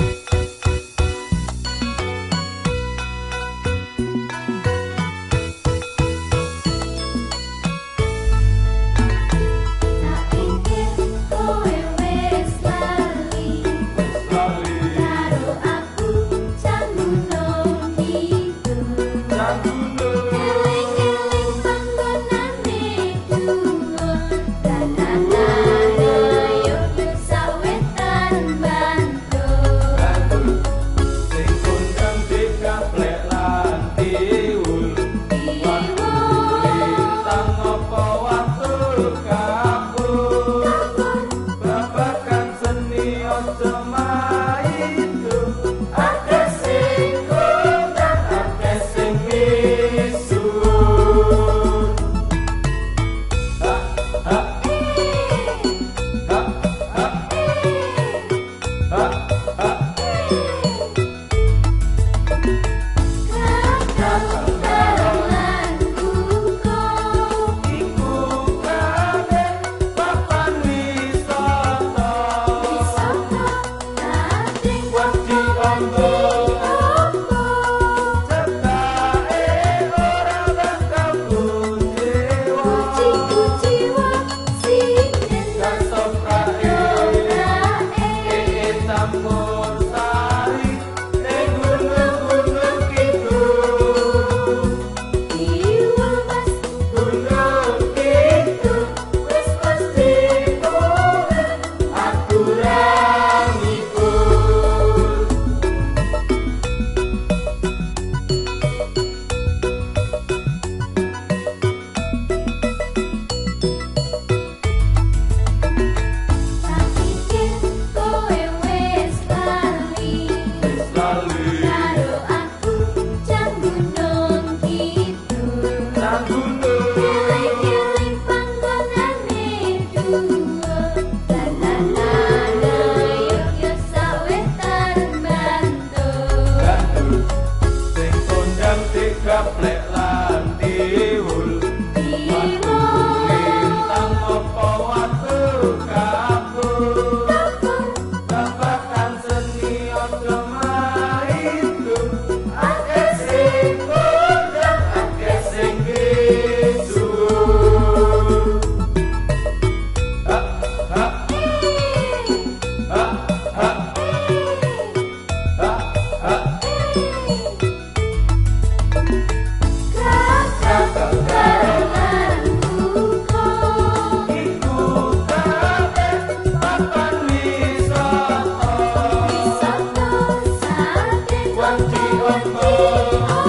you não Guna